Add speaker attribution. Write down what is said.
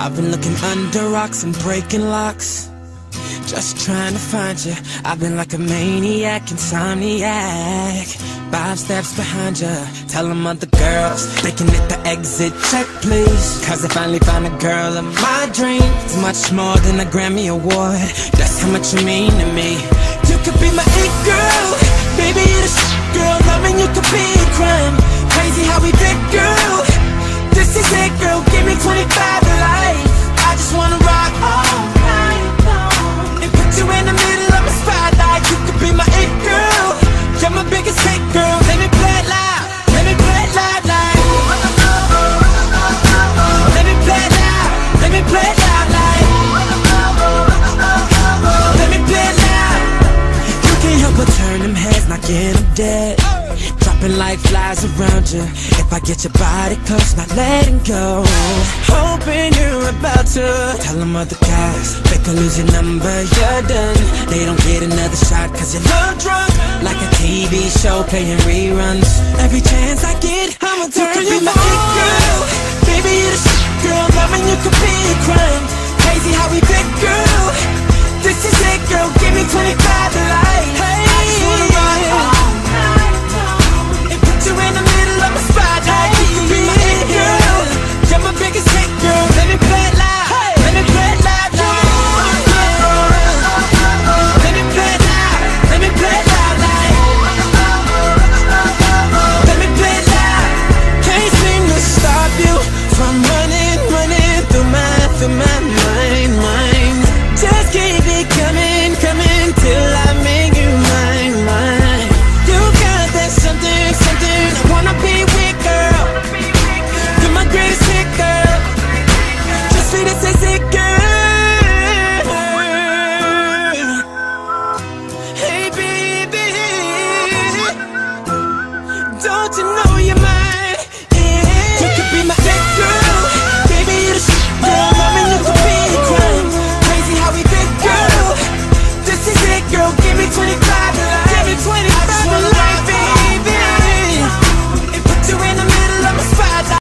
Speaker 1: I've been looking under rocks and breaking locks. Just trying to find you. I've been like a maniac, insomniac. Five steps behind you. Tell them other girls they can hit the exit check, please. Cause I finally found a girl of my dreams. It's much more than a Grammy Award. That's how much you mean to me. You could be my it girl. Baby, you're the girl. Loving you could be a crime. Crazy how we did, girl. This is it, girl. Give me 25 Dropping like flies around you. If I get your body close, not letting go. Hoping you're about to tell them other guys. They could lose your number, you're done. They don't get another shot cause you're love drunk. Like a TV show playing reruns. Every chance I get, I'ma turn you, you my it girl. Baby, you're the shit, girl. Loving you could be a crime. Crazy how we fit, girl. Baby. Know you're my